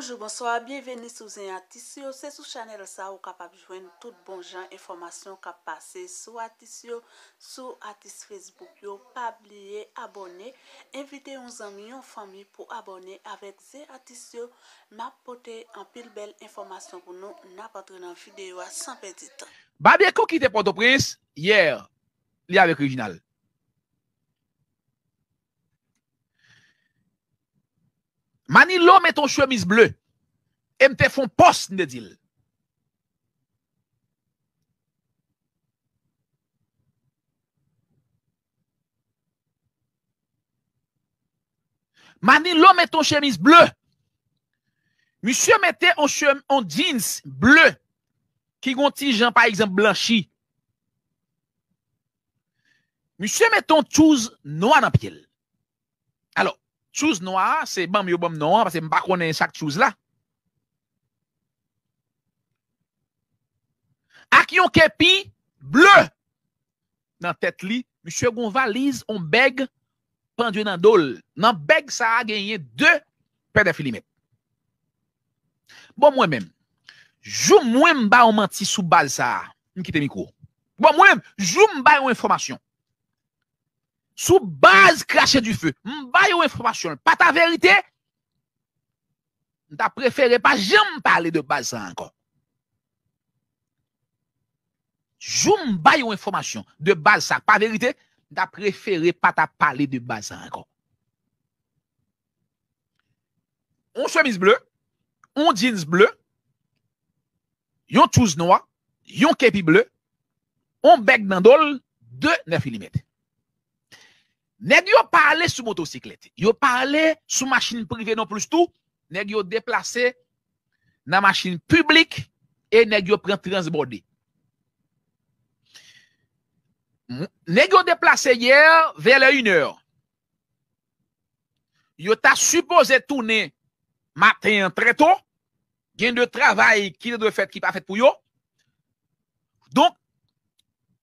Bonjou, bonsoy, bienveni sou zen atisyo. Se sou chanel sa ou kapap jwen tout bon jan informasyon kap pase sou atisyo, sou atis Facebook yo, pabliye, abone, invite yon zami, yon fami pou abone avek ze atisyo, map pote an pil bel informasyon pou nou napatre nan videyo a san pedit. Babye kou ki te Port-au-Prince, yer, li avek orijinal. Mani lo met ton chemise bleu. E mte fon post ne dil. Mani lo met ton chemise bleu. Monsieur chem, on jeans bleu. Ki gonti jan par exemple blanchi. Monsieur met ton chouse noir nan piel. Chouse noir, c'est bon yo bon noir parce que m'pa connaît chaque chose là. Ak yon kepi bleu dans tête li, monsieur gon valise, on beg pendu dans dol. Dans beg ça a gagné deux paires de filimètres. Bon moi même, jou moi m'ba on menti sous base ça, m'kite micro. Bon moi même, jou m'ba yon information. Sous base craché du feu, m'ba yon information, pas ta vérité. T'as préféré pas jamais parler de base encore. Jou m'ba yon information de base ça, pas vérité. T'as préféré pas ta parler de base encore. On chemise bleu, on jeans bleu, yon chouse noir, yon kepi bleu, on bec dans dol, 2 9 mm. Nèg yo parlé sous motocyclette, yo parlé sous machine privée non plus tout, nèg yo déplacé dans machine publique et nèg yo prend transbordé. Nèg yo déplacé hier vers la 1 heure. Yo ta supposé tourner matin très tôt, gain de travail qui doit fait qui pas fait pour yo. Donc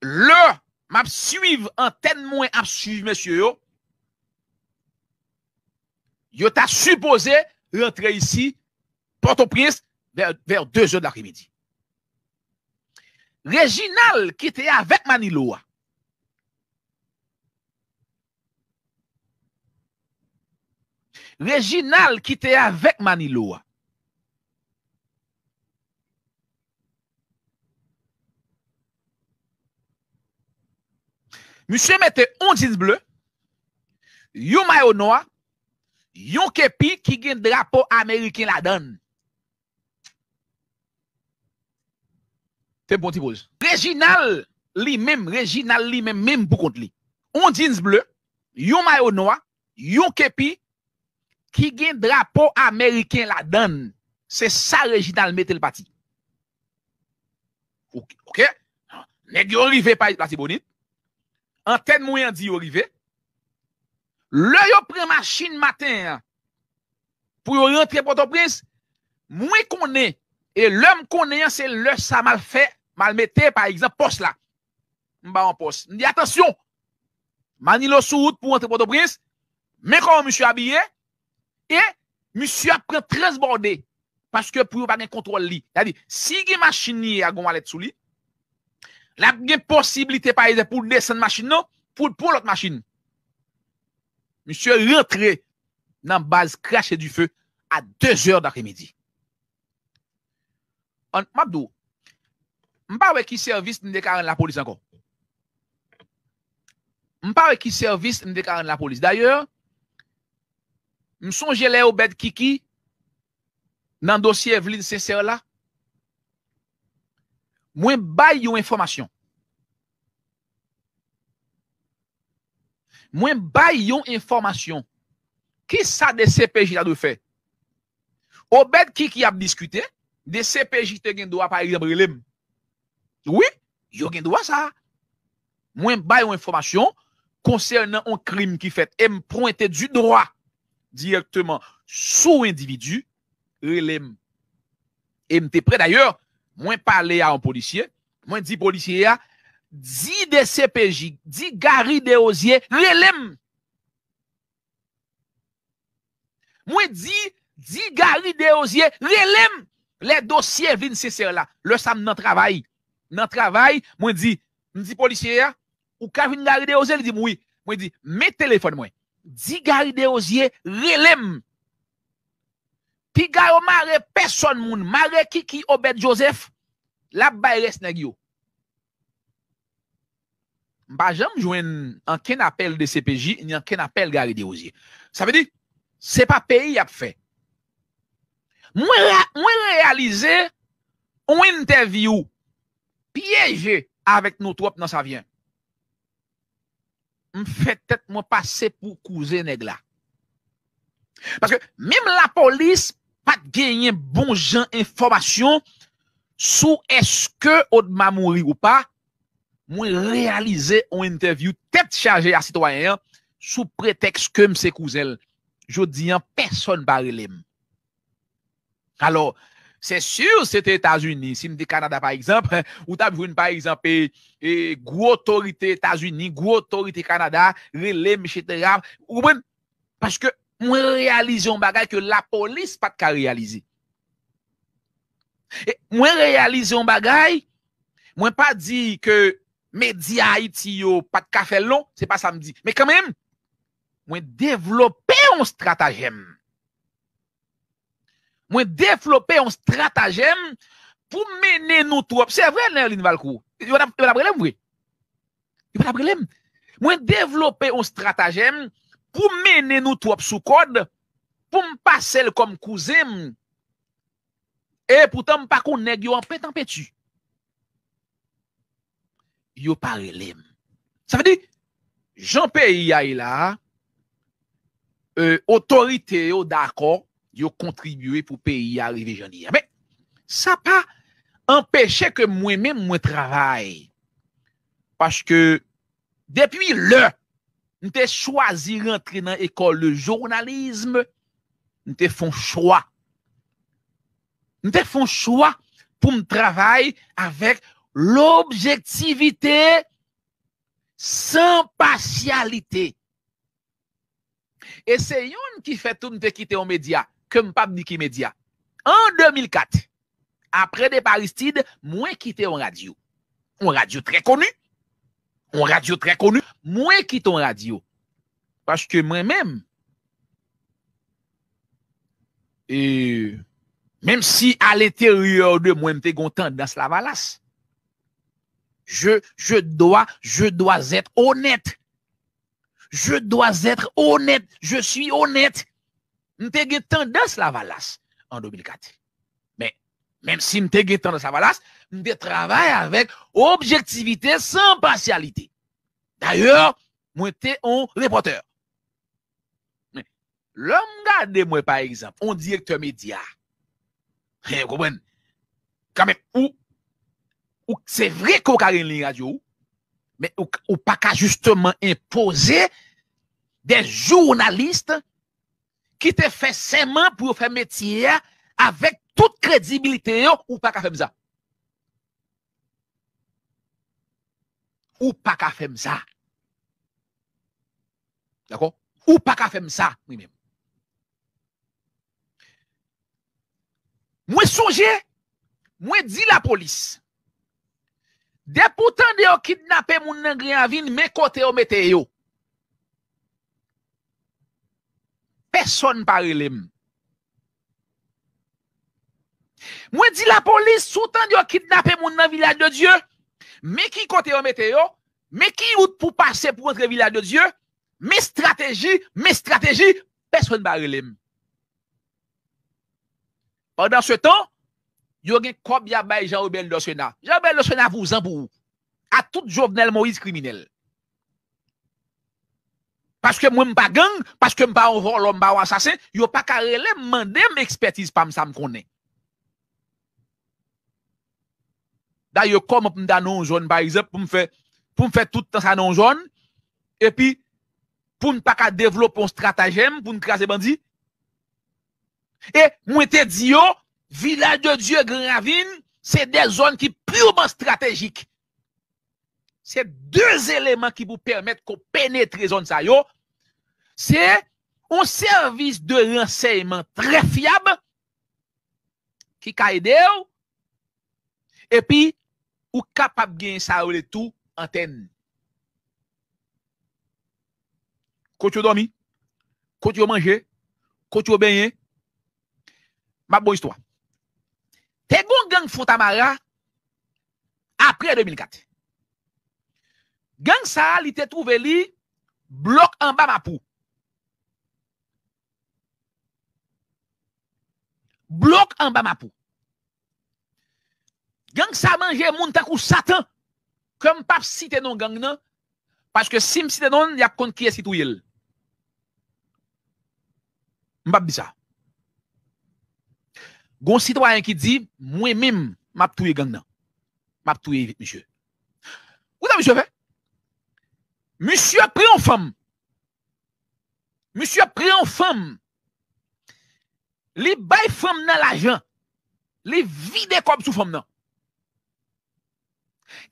le map suiv anten mwen ap suiv mesye yo, yo ta supposé rentre ici, Port-au-Prince, vers, vers 2 heures de l'après-midi. Reginald, qui était avec Maniloa, Reginald, qui était avec Maniloa, Monsye mette on bon jeans bleu, yon mayo noa, yon kepi ki gen drapo Ameriken la dan. Fè bon ti pose. Reginal li mèm, reginal li mèm, mèm pou kont li. On jeans bleu, yon mayo noa, yon kepi ki gen drapo Ameriken la dan. Se sa reginal mette l pati. Ok? okay? Nèk yon rive pa pati bonit. Antenne moyen dit yo rive. Le yo prend machine matin pour yo rentrer Port-au-Prince, moi connais et l'homme connaît c'est le ça mal fait, mal mette par exemple poste là. M'ba en poste. M'di attention. Manilo sous route pour rentrer Port-au-Prince, mais comment monsieur habillé? Et monsieur a pris transbordé parce que pour pas de contrôle li. C'est-à-dire si une machine a gon sous li, La gen posibilite pa eze pou desen machin nan, pou pou lot machin. Monsie rentre nan baz krashe du fe a 2 or d'akre midi. An, mabdou, mpa we ki servis mdekaren la polis ankon. Mpa we ki servis mdekaren la polis. D'ayor, msonje le ou bed kiki nan dosye Evelyn Sesser la, mwen bay yon informasyon. Moi bay yon information. Qui ça de CPJ là de fait? Obed qui qui a discuté de CPJ te gen droit par exemple. Oui, yo gen droit ça. Moi bay yon information concernant un crime qui fait et me pointer du droit directement sous individu relem. Et m'te prêt d'ailleurs moi parler à un policier, moi dit policier a di de CPJ, di Gary de Ozier, relem. Mwen di, di Gary de Ozier, relem. Le dosye vin se ser la. Le sam nan travay. Nan travay, mwen di, mwen di polisye ya, ou ka vin Gary de Ozier, li di mwen, mwen di, me telefon mwen. Di Gary de Ozier, relem. Pi garo mare person moun, mare ki ki obet Joseph, la bayres neg yo. mba jam jwen an ken apel de CPJ, ni anken apel gare de oziye. Sa ve di, se pa peyi ap fe. Mwen, mwen realize, ou interview, piyeje avèk nou trop nan sa vyen. M fè tèt mwen pase pou kouze neg la. Paske, mèm la polis pat genyen bon jan informasyon sou eske od mamouri ou pa mwen realize ou interview tèt chaje a sitwayen sou preteks ke mse kouzel. Jodi an, person barelem. Alors, c'est sûr, c'était États-Unis. Si me dit Canada, par exemple, ou t'as vu, par exemple, et, gros autorité États-Unis, gros autorité Canada, relais, etc. Ou ben, parce que, moi, réalise un bagage que la police pas de réaliser. Et, moi, réalise un bagage, moi, pas dit que Medi Haiti yo, pat kafe lon, se pa samdi. Me kamem, mwen devlope yon stratagem. Mwen devlope yon stratagem pou mene nou trop. Se vre lè lè Valkou. Yon abrelem vre. Yon abrelem. Mwen devlope yon stratagem pou mene nou trop sou kod pou m'pase l kom kouzem e poutan m'pa kon neg yo an pet an petu. Yo pas relèm. Ça veut dire, Jean pays là, euh, autorité d'accord, yo contribué pour pays arriver dis. Mais ça pas empêché que moi-même moi travaille. Parce que depuis le j'ai choisi rentrer dans l'école de journalisme, fait un choix. Fait un choix pour me travailler avec l'objectivité sans partialité. Et c'est yon qui fait tout me quitter aux médias que m'pas dit qui média. En 2004, après des Aristide, moi quitté en radio. On radio très connu. On radio très connu. Moi quitté en radio. Parce que moi-même, et même si à l'intérieur de moi, gon tendance la valasse, je, je dois, je dois être honnête. Je dois être honnête. Je suis honnête. M'te tendance la valasse en 2004. Mais, même si m'te tendance la valasse, m'te travaille avec objectivité sans partialité. D'ailleurs, moi t'es un reporter. L'homme garde moi par exemple, un directeur média. Vous comprenez? Quand même, ou c'est vrai qu'on a une radio, mais ou, pas qu'à justement imposer des journalistes qui te fait seulement pour faire métier avec toute crédibilité ou pas qu'à faire ça. Ou pas qu'à faire ça. D'accord? Ou pas qu'à faire ça, oui-même. Moi songe, moi dit la police. Des pourtant de kidnapper moun nan Grenaville, mais côté au météo. Personne pas relève. Moi dit la police, sous temps de kidnapper moun nan village de Dieu, mais qui côté au météo, mais qui route pour passer pour entrer village de Dieu, mes stratégies, mes stratégies, personne pas relève. Pendant ce temps, yo gen kob ya bay Jean-Robert Lossena. Jean-Robert Lossena vous en pour à tout Jovenel Moïse criminel. Parce que moi m'pas gang, parce que m'pas un vol, m'pas un assassin, yo pas ka rele m'mande m'expertise pas m'sa m'konne. D'ailleurs comme m'da non jaune par exemple pour me faire pour me faire tout temps ça non et puis pour ne pas développer un stratagème pour ne craser bandit et moi te dit yo, village de Dieu Grand Ravine, c'est des zones qui purement stratégiques. C'est deux éléments qui vous permettent qu'on pénètre zone ça yo. C'est un service de renseignement très fiable qui a aidé et puis ou capable de gagner ça ou tout antenne. Quand tu dormi, quand tu mangé, quand tu baigné, ma bonne histoire. Te gon gang Fontamara apre 2004. Gang sa li te trouve li blok an ba mapou. Blok an ba mapou. Gang sa manje moun takou satan. Kom pap site non gang nan. Paske sim site non, yap kont kiye sitou yel. Mbap di sa. Gon sitwayen ki di, mwen mim map touye gang nan. Map touye vit, monsye. Ou nan monsye fe? Monsye pre an fam. Monsye pre an fam. Li bay fam nan la jan. Li vide kob sou fam nan.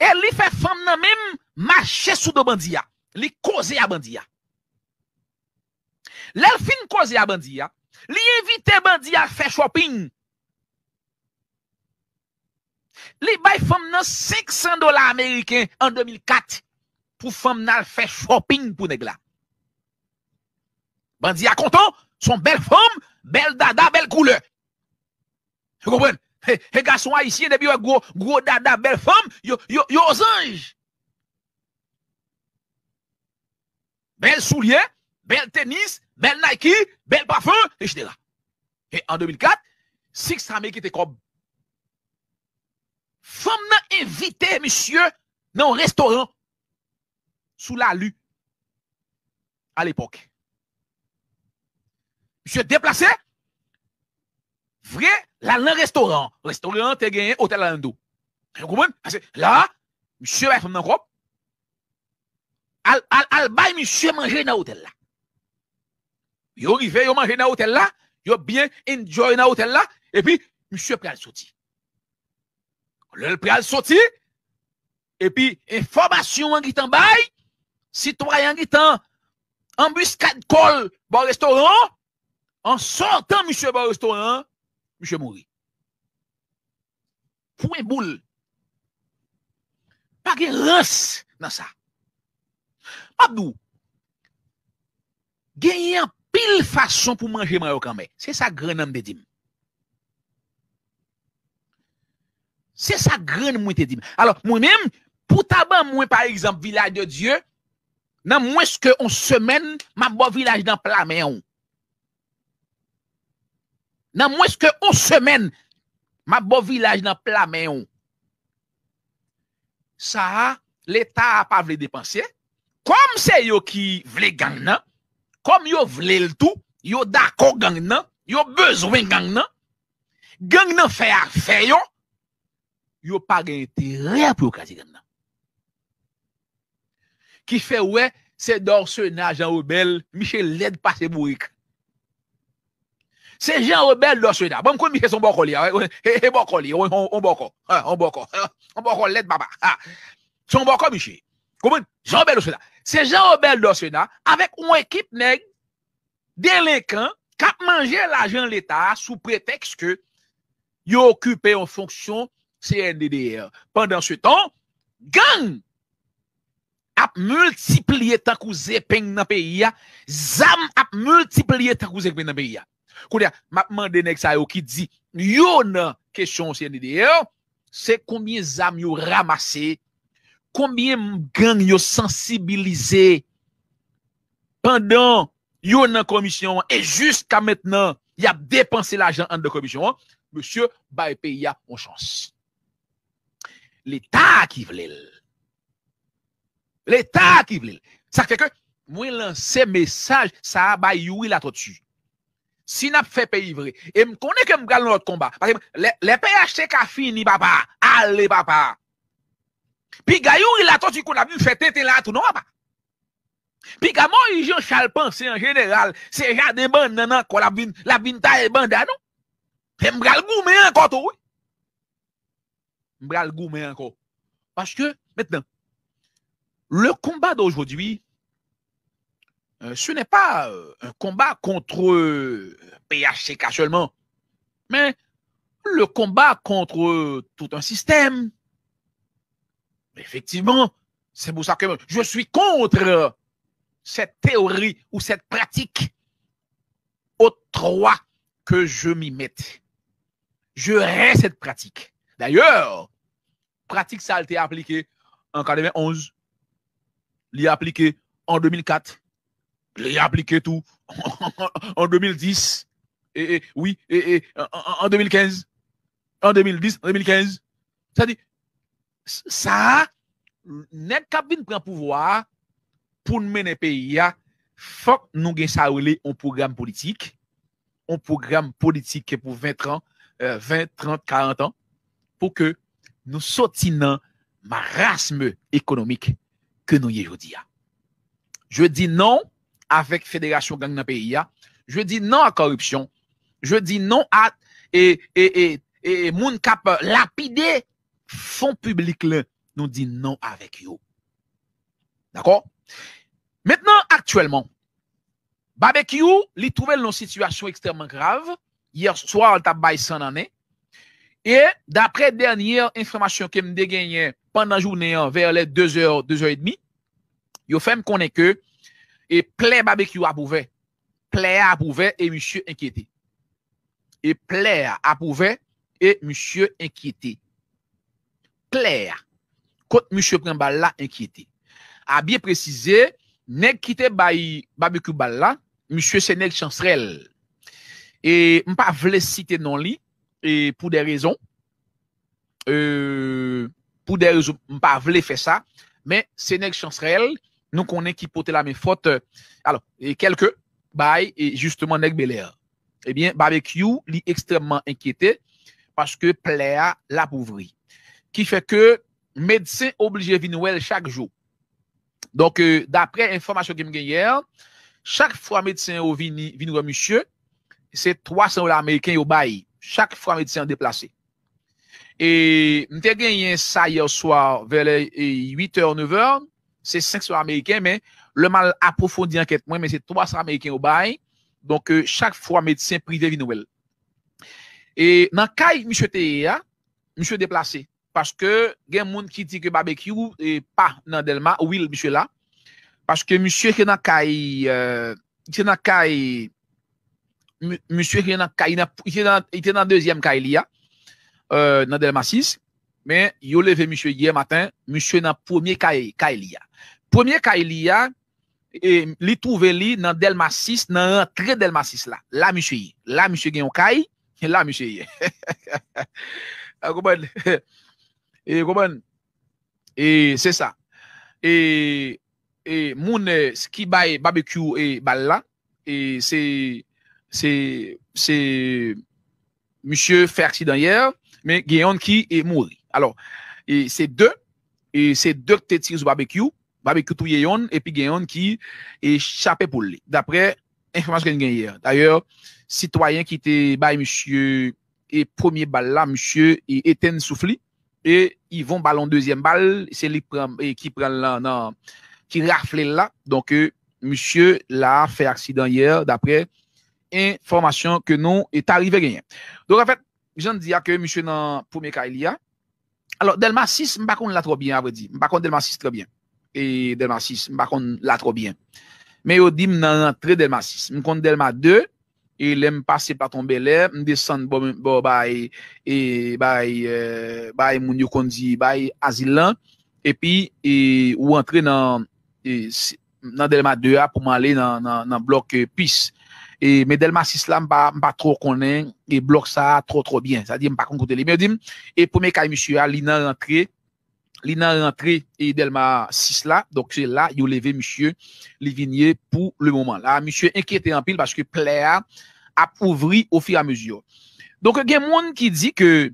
E li fe fam nan mim, mache sou do bandiya. Li koze a bandiya. Lèl fin koze a bandiya, li evite bandiya fe shopping. Li bay femme nan 500 dollars américains en 2004 pour femme nan faire shopping pour nèg la. Bandia content, son belle femme, belle dada, belle couleur. Vous comprenez? Les garçons haïtiens, depuis gros, gros dada, belle femme, yo, yo, yo aux anges. Belle soulier, belle tennis, belle Nike, belle parfum, etc. Et en 2004, Six Américains étaient comme. Femme n'a invité, monsieur, un restaurant, sous la lue, à l'époque. Monsieur déplacé, vrai, là, dans restaurant, restaurant, t'es gagné, hôtel à Vous comprenez? Parce que là, monsieur va faire dans le al, al, al monsieur manger dans l'hôtel là. Yo rive, yo manger dans l'hôtel là, yo bien enjoy dans l'hôtel là, et puis, monsieur pral sorti. Le pral sorti, et puis, information t'en bail, citoyen qui t'en embuscade col, bon restaurant, en sortant monsieur bon restaurant, monsieur mourit. Point boule. Pas de rance dans ça. Abdou, gagner pile façon pour manger mayo quand même. C'est ça grand homme de dim. C'est ça grand moi te dim. Alors, moi-même, pour taban moi par exemple village de Dieu, nan moins que on semaine, ma bon village dans Plaméon. Nan moins que on semaine, ma bon village dans Plaméon. Ça, l'État a pas voulu dépenser. Comme c'est yo qui vle gang nan, comme yo vle le tout, yo d'accord gang nan, yo besoin gang nan, gang nan fait affaire yo, yo pas gen intérêt pour nan. Qui fait ouais, c'est Dorsena, Jean Rebel, Michel Led passé bourrique. C'est Jean Rebel Dorsena. Bon, comme Michel son bokoli, et bokoli, on on boko, on boko, on boko Led baba. Son boko Michel. Comment? Jean Rebel Dorsena. C'est Jean-Robert Dorsena avec une équipe nègre délinquant qui a mangé l'argent de l'État sous prétexte que il occupé en fonction CNDDR. Pendant ce temps, gang a multiplié tant que zépeng dans pays, zam a multiplié tant que zépeng dans pays. Koudia, m'a demandé nèg sa qui dit yo nan question CNDDR, c'est combien zam yo ramassé combien gang yo sensibilisé pendant yo commission et jusqu'à maintenant y a dépensé l'argent en de commission monsieur bay pays a chance l'état qui voulait l'état qui voulait ça fait que moi lancer message ça ba youi la dessus si n'a fait pays vrai et me connais que me gal notre combat parce que les, les PHTK fini papa allez papa puis Gayou, il a tout qu'on a vu faire tête là tout non pas. Puis comment Jean Charles pense en général, c'est jardin banane qu'on la vin la vin taille banda non? Et m'bral goumé encore tout oui. M'bral goumé encore. Parce que maintenant le combat d'aujourd'hui euh, ce n'est pas euh, un combat contre euh, PHCK seulement, mais le combat contre tout un système. Effectivement, c'est pour ça que je suis contre cette théorie ou cette pratique trois que je m'y mette. Je reste cette pratique. D'ailleurs, pratique ça a été appliquée en 91, l'y appliqué en 2004, l'y appliqué tout en 2010, et, oui, et, en, en 2015, en 2010, en 2015. C'est-à-dire, ça, net cap vin prend pouvoir pour mener pays, faut que nous ça un programme politique un programme politique pour 20 ans, euh, 20, 30, 40 ans, pour que nous sortions dans marasme économique que nous y aujourd'hui. Je dis non avec Fédération Gang. Je dis non à corruption. Je dis non à et et et et publics là. Nous dit non avec eux. D'accord? Maintenant, actuellement, Barbecue, li trouvé une situation extrêmement grave. Hier soir, il t'a baillé 100 année. Et d'après dernière information que me gagné pendant la journée vers les 2h, 2h30, yo fait me connaît que et plein barbecue approuvé. Plein approuvé et monsieur inquiété. Et plein approuvé et monsieur inquiété. Plein. Quand monsieur prend balle inquiété. A bien précisé, nèg qui te barbecue balle là, monsieur Sénègue Chancerelle. Et m'pa vle citer non li, et pour des raisons, euh, pour des raisons, vle faire ça, mais Sénègue Chancerelle, nous connaissons qui portait la même faute, alors, et quelques bail, et justement, Nèg Belair. Eh bien, barbecue, li extrêmement inquiété, parce que Pléa l'appauvrit. Qui fait que, médecin obligé venir chaque jour. Donc, euh, d'après information que j'ai hier, chaque fois médecin au vini, vini monsieur, c'est 300 dollars américains au bail. Chaque fois médecin déplacé. Et, m'te gagné ça hier soir vers les 8h, 9h, c'est 500 américains, mais le mal approfondi enquête, moi, mais c'est 300 américains au bail. Donc, euh, chaque fois médecin privé vini Et, dans le cas, monsieur Théa, monsieur déplacé. Parce que, il y a moun qui dit que barbecue et pas dans Delma, oui, monsieur là. Parce que monsieur qui est dans caille, euh, qui est dans caille, monsieur qui est était dans deuxième caille, là, euh, dans Delma 6. Mais, il a levé monsieur hier matin, monsieur dans premier caille, caille, Premier caille, et li trouve li dans Delma 6, dans l'entrée Delma 6 là. Là, monsieur, là, monsieur un caille, et là, monsieur. Et comment Et c'est ça. Et et moun ce qui bail barbecue et bal là et c'est c'est c'est monsieur fait accident hier mais Guillaume qui est mort. Alors c'est deux et c'est deux qui tirent sur barbecue barbecue tout yon et puis Guillaume qui est échappé pour lui d'après information que hier. D'ailleurs citoyen qui était bail monsieur et premier balle là monsieur et Étienne Souffli et ils vont ballon deuxième balle, c'est lui qui prend là, non, qui rafle là. Donc, euh, monsieur l'a fait accident hier, d'après informasyon ke nou et arrive genyen. Donk an fèt, jan di a ke msè nan poume ka ili a. Alors, Delma 6, mba kon la tro bien avre di. Mba kon Delma 6 tro bien. E Delma 6, mba kon la tro bien. Men yo di m nan rentre Delma 6. M kon Delma 2, e lè m pase paton belè, m desen bo, bo bay, e bay, e, bay moun yo kon di, bay azilan, epi, e ou rentre nan, e, nan Delma 2 a ah, pou m ale nan, nan, nan blok euh, pis. Et mais Delma 6 là pas trop connaît et bloc ça trop trop bien. Ça dit pas côté les mais dit et premier cas monsieur a li nan rentré li nan rentré et Delma 6 là donc c'est là il levé monsieur Livinier pour le moment. Là monsieur inquiété en pile parce que Pléa a ouvri au fur et à mesure. Donc, il y a monde qui dit que